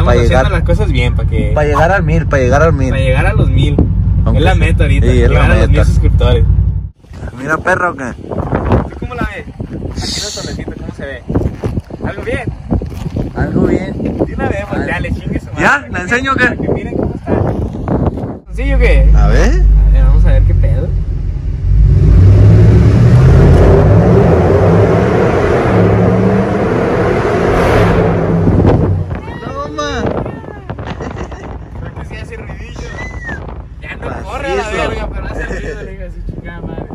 Estamos haciendo llegar- las cosas bien para que Para llegar al mil, para llegar al mil. para llegar a los mil. Aunque es la meta ahorita, Sí, es la llegar a los meta. mil suscriptores. Mira perro que. ¿Tú cómo la ves? Aquí la solecita, ¿cómo se ve? ¿Algo bien? Algo bien. De una vez, ya le chingue su madre. ¿Ya? ¿La enseño o miren- qué? que miren cómo está. ¿Sencillo qué? A ver. A ver, vamos a ver qué pedo. No, ma. Creo que sí hace ruidillo. Ya no Macizo. corre a la verga, pero hace ruido, le digo así, chingada madre.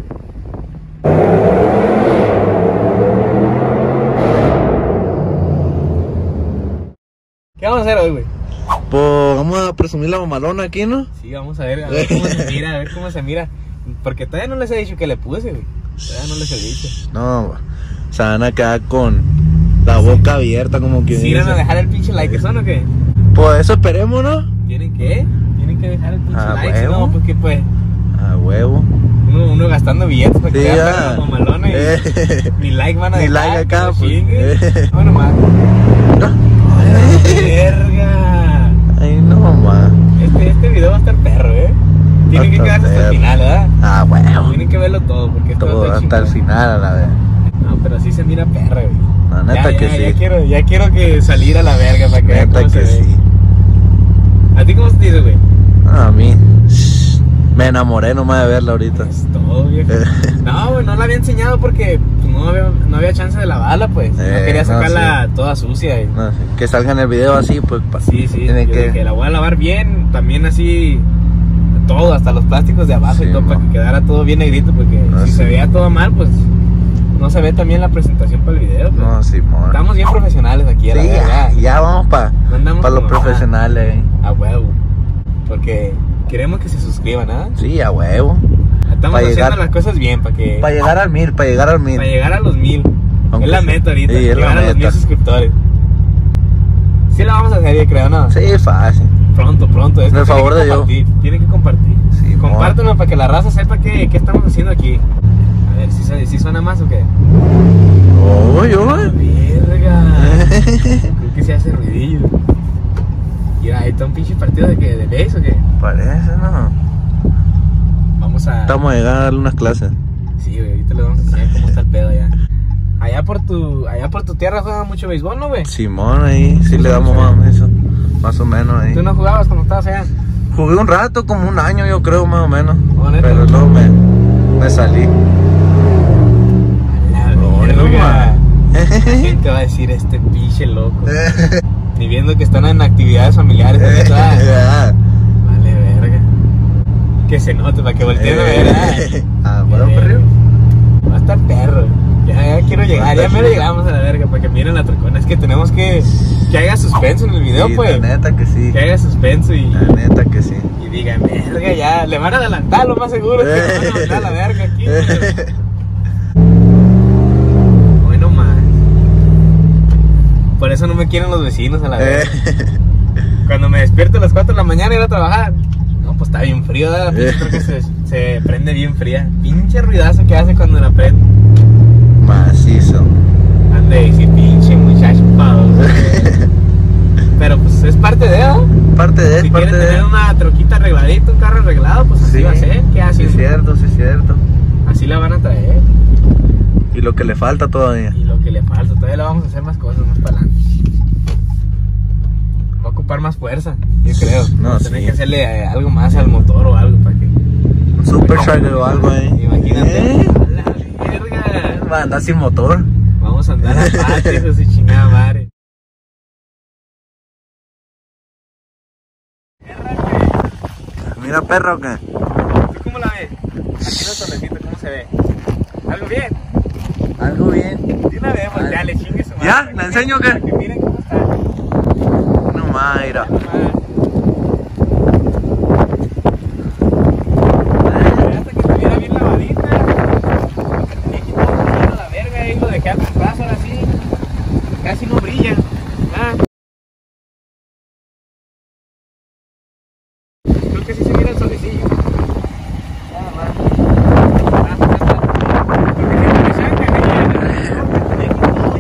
¿Qué vamos a hacer hoy, güey? Pues vamos a presumir la mamalona aquí, ¿no? Sí, vamos a ver, a ver cómo se mira, a ver cómo se mira. Porque todavía no les he dicho que le puse, güey. Todavía no les he dicho. No, se van a quedar con la boca abierta, como que ¿Sí irán a dejar el pinche like, ¿son o qué? Pues eso esperemos, ¿no? ¿Tienen que? Tienen que dejar el pinche Ah, like, huevo. no, porque pues A huevo. uno, uno gastando billetes para que Sí, vean ya. la mamalona y Eh. ni like van a Ni dejar. like acá, no pues. Eh. Bueno, más. Verga. Ay, no, ma. Este, este video va a estar perro, eh. Tienen que quedarse hasta el perro. final, ¿verdad? Ah, huevo. Tienen que verlo todo, porque esto va a Todo estar hasta el final, a la vez. No, pero sí se mira perra, güey. La neta ya, que ya, sí. Ya quiero, ya quiero que salir a la verga para que vean Neta cómo se que ve. sí. ¿A ti cómo se te dice, güey? A mí. Me enamoré nomás de verla ahorita. Es todo, viejo. No, güey, no la había enseñado porque pues, no, había, no había chance de lavarla, pues. no Eh, quería no, sacarla toda sucia. y- No sé, que salga en el video así, pues. pa- Sí, sí. Tiene yo que. dije, la voy a lavar bien, también así. Todo, hasta los plásticos de abajo Sí, y todo, para que quedara todo bien negrito, porque Ah, si sí. se veía todo mal, pues no se ve también la presentación para el video. pues. No, Simón. Estamos bien profesionales aquí, a la Sí, verga. ya, ya vamos para No andamos los profesionales. eh. A huevo. Porque queremos que se suscriban, ¿ah? Sí, a huevo. Estamos Pa' haciendo llegar- las cosas bien para que. Para llegar al mil, para llegar al mil. Para llegar a los mil. Aunque es la meta ahorita. Sí, es la llegar a los mil suscriptores. Sí la vamos a hacer, yo creo, ¿no? Sí, fácil. Pronto, pronto. Esto tiene favor de Dios. compartir, Tiene que compartir. Sí, Compártanlo para que la raza sepa qué, qué estamos haciendo aquí. A ver, si, suena más o qué. Oh, yo, Ah, verga. Creo que se hace ruidillo. Mira, ahí está un pinche partido de que de base o qué. Parece, ¿no? Vamos a. Estamos a llegar a darle unas clases. Sí, güey, ahorita les vamos a enseñar cómo está el pedo allá. Allá por tu, allá por tu tierra juegan mucho béisbol, ¿no, güey? Simón ahí, sí le damos más, eso, más o menos ahí. ¿Tú no jugabas cuando estabas allá? Jugué un rato, como un año yo creo, más o menos. Pero luego me, me salí. La Bueno, verga. ma. La gente va a decir este pinche loco. Ni viendo que están en actividades familiares. Ya. Vale, verga. Que se note para que volteen a ver. ¿verdad? Ah, bueno, Eh, perro. Va a estar perro. Ya, ya quiero llegar, ya me llegamos a la verga para que miren la trocona. Es que tenemos que que haya suspenso en el video, Sí, pues. La neta que sí. Que haya suspenso y, La neta que sí. y digan, verga, ya, le van a adelantar lo más seguro es que le van a mandar a la verga aquí. Por eso no me quieren los vecinos a la verga. Cuando me despierto a las 4 de la mañana y ir a trabajar. No, pues está bien frío, ¿verdad? La pinche troca se, se prende bien fría. Pinche ruidazo que hace cuando la prende. Macizo. Han de decir, pinche muchacho pavo. Pero pues es parte de eso. Parte de Si parte quieren de tener una troquita arregladita, un carro arreglado, pues así Sí. va a ser. ¿Qué Sí, hacen? es cierto, sí, es cierto. Así la van a traer. Y lo que le falta todavía. Y lo que le falta, todavía le vamos a hacer más cosas más para adelante. Va a ocupar más fuerza, yo creo. No, sí. que hacerle eh, algo más al motor o algo para que. Un super trailer o algo ahí. Imagínate. ¿Eh? A la verga. Va a andar sin motor. Vamos a andar a de su chingada madre. Mira, perro, que. ¿Tú cómo la ves? Aquí la solecita, ¿cómo se ve? ¿Algo bien? Algo bien. De una vez, ya le chingue su madre. ¿Ya? ¿La enseño que miren cómo está. No más, mira. Hasta que estuviera bien lavadita. Le quité un poquito a la verga y lo dejé al trazo ahora sí. Casi no brilla. Creo que sí se mira el solecillo. Nada más. Ah, ah, ah. Porque siempre me decían que venía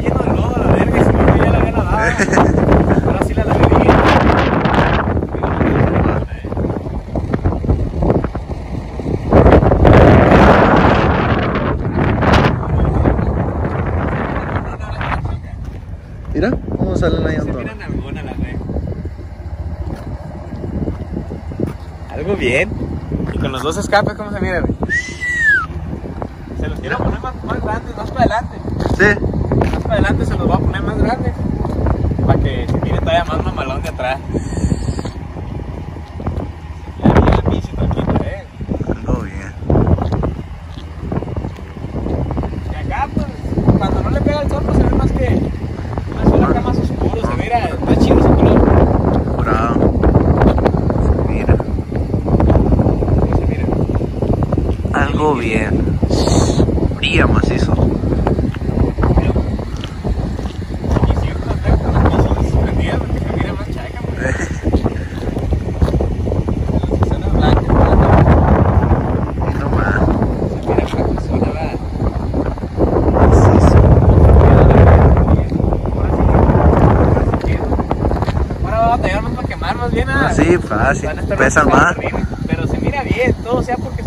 lleno de lodo a la verga y si no, yo ya la había lavado. Ahora sí la lavé bien. Algo bien. Y con los dos escapes, ¿cómo se mira, güey? Se los quiero poner más, más grandes, más para adelante. Sí. Más para adelante se los voy a poner más grandes. Para que se mire todavía más mamalón de atrás. Ya, ya, pinche tranquilo, eh. Algo bien. Y acá, pues, cuando no le pega el sol, pues se ve más que una sola acá más oscuro. Se mira, está chido ese color. Bravo. Mira. Se mira. Algo bien. Brilla macizo. Y si yo contacto a las bicis suspendidas, porque se mira más chaca, pues. La zona blanca, ¿verdad? Y no más. se mira la zona, ¿verdad? Macizo. Ahora va a batallar más para más bien a... Sí, fácil. van a estar Pesan más terribles, Pero se mira bien, todo sea porque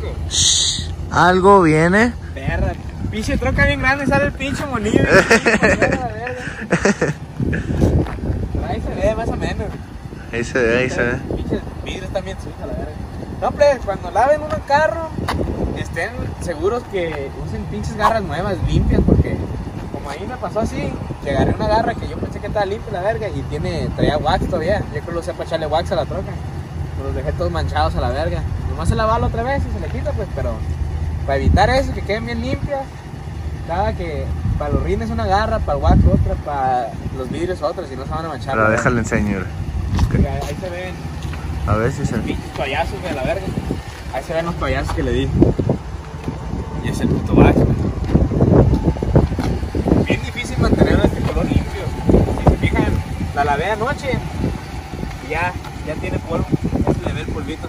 ¿Cómo se ve, loco? Algo viene. Perra, pinche troca bien grande, sale el pinche monillo. ahí se ve más o menos. Ahí se ve, ahí se ve. Pinches vidrios también sucios, la verga. No, pues, cuando laven un carro, estén seguros que usen pinches garras nuevas, limpias, porque como ahí me pasó así, que agarré una garra que yo pensé que estaba limpia la verga y tiene, traía wax todavía. Yo creo que lo usé para echarle wax a la troca. Me los dejé todos manchados a la verga. Nomás se lavarlo otra vez y se le quita, pues, pero para evitar eso, que queden bien limpias, cada que para los rines una garra, para el wax otra, para los vidrios otra, si no se van a manchar. Pero déjale enseñar. verga. Ahí se ven A ver si se. pinches payasos de la verga. Ahí se ven los payasos que le di. Y es el puto bacho. Bien difícil mantener este color limpio. Si se fijan, la lavé anoche y ya, ya tiene polvo. Se le ve el polvito.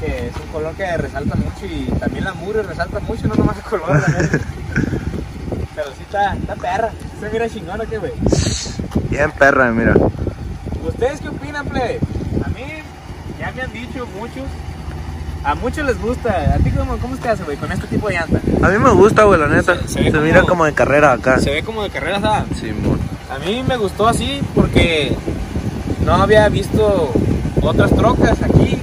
Que es un color que resalta mucho y también la mugre resalta mucho, no nomás el color. la. Pero sí está, está perra. Se mira chingón, ¿o qué, güey? Bien perra, mira. ¿Ustedes qué opinan, plebe? A mí ya me han dicho muchos. A muchos les gusta. ¿A ti cómo, cómo te hace, güey, con este tipo de llanta? A mí me gusta, güey, la neta. Se- Se, se ve mira como- de carrera acá. Se ve como de carrera, ¿sabes? Simón. A mí me gustó así porque no había visto otras trocas aquí,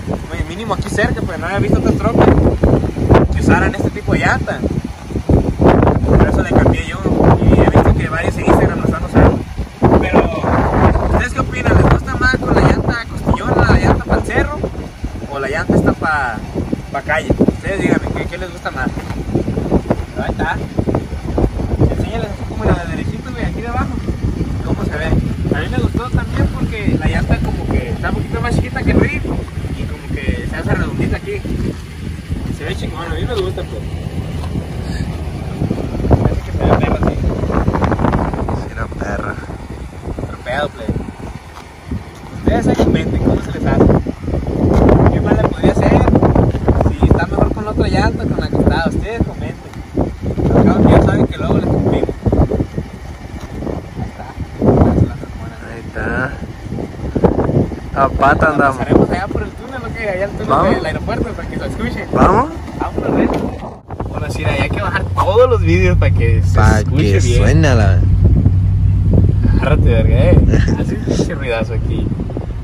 mínimo aquí cerca, porque no había visto otras trocas que usaran este tipo de llanta. Por eso le cambié yo y he visto que varios en Instagram lo están usando. Pero, ¿ustedes qué opinan? ¿Les gusta más con la llanta costillona, la llanta para el cerro o la llanta esta para pa calle? Ustedes díganme, ¿qué, les gusta más? Pero ahí está. Enséñales así como la de aquí debajo. ¿Cómo se ve? A mí me gustó también porque la llanta está un poquito más chiquita que el RIP y como que se hace redondita aquí. Se ve chingón, a mí me gusta pues. Parece. Sí, una perra. Pero pedo, play. Ustedes ahí comenten cómo se les hace. A pata Nos andamos. pasaremos allá por el túnel, ¿no? Que allá el túnel Vamos. del aeropuerto para que lo escuchen. ¿Vamos? Vámonos, ven. Bueno, sí, ahí hay que bajar todos los vídeos para que se Para escuche que bien. suena la. Agárrate, verga, eh. Hace un pinche ruidazo aquí.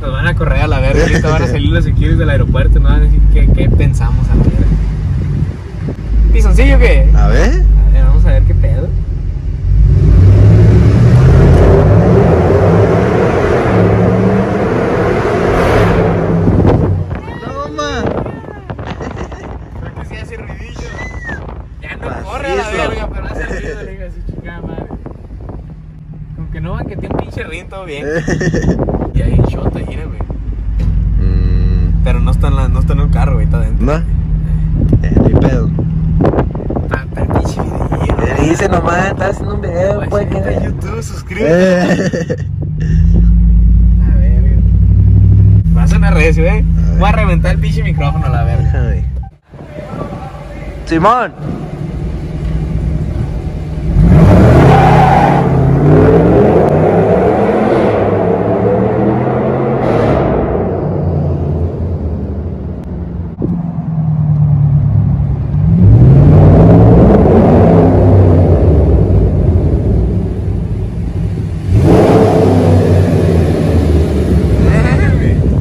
Nos van a correr a la verga. Ahorita van a salir los securities del aeropuerto. Nos van a decir qué, qué pensamos a la verga. ¿Pisoncillo qué? A ver. A ver, vamos a ver qué pedo. Toma. Creo que sí hace ruidillo. Ya no Macizo. corre a la verga, pero hace ruido, le digo así, chingada madre. Como que no van que tiene un pinche rin todo bien. Y hay shota, mira, güey. Mm, Pero no está en, la, no está en un carro, güey, está adentro. No. Eh, no hay pedo. El pinche video. Le dice nomás, está haciendo un video, Pues pues que en no. YouTube, suscríbete. A ver. Va a sonar recio, eh. ver. Voy a reventar el pinche micrófono a la verga. Simón.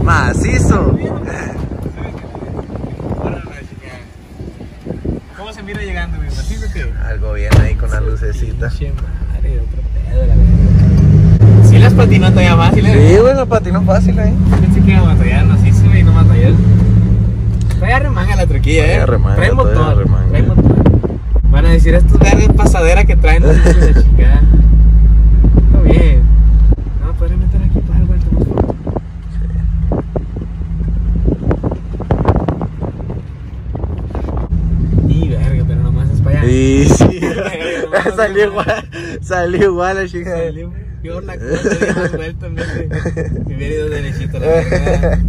Macizo. ¿Cómo se mira llegando, güey? ¿Macizo qué? Algo bien ahí con la lucecita. Pinche madre, otro pedo, la verga. Sí las patinó todavía sí güey, lo patinó fácil ahí. Pensé que iba a batallar, no, sí sube y no batalló. Todavía remanga la truquilla, eh. Remanga, trae motor, trae. Van a decir, estos verdes pasadera que traen, no sé si la chingada. Está bien. No, podría meter aquí para el vuelto más foto. Y verga, pero nomás es para allá. Sí, sí. salió igual, salió igual la chica. Salió peor la cosa, vuelta en vez de. Me hubiera ido derechito, la verdad.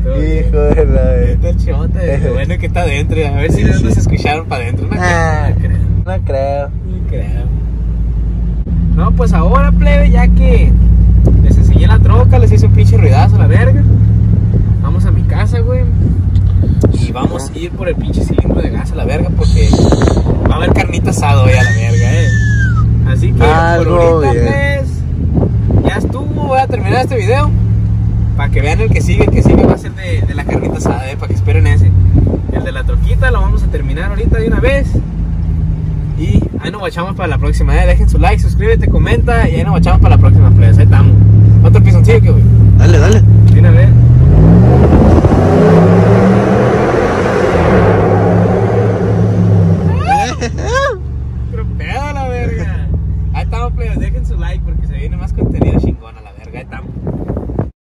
Hijo de la Está chota, lo bueno que está adentro. A ver si no nos escucharon para adentro. No, Ah. creo, no creo. No creo. No creo. No, pues ahora, plebe, ya que les enseñé la troca, les hice un pinche ruidazo a la verga. Vamos a mi casa, güey. Y vamos a ir por el pinche cilindro de gas a la verga porque va a haber carnita asada hoy a la verga, eh. Así que por ahorita, bien. pues, ya estuvo. Voy a terminar este video. Para que vean el que sigue, el que sigue va a ser de, de la carnita asada, eh, para que esperen ese. El de la troquita lo vamos a terminar ahorita de una vez. Y ahí nos guachamos para la próxima. Eh. Dejen su like, suscríbete, comenta y ahí nos guachamos para la próxima. Pues ahí estamos. Otro pisoncillo que, güey.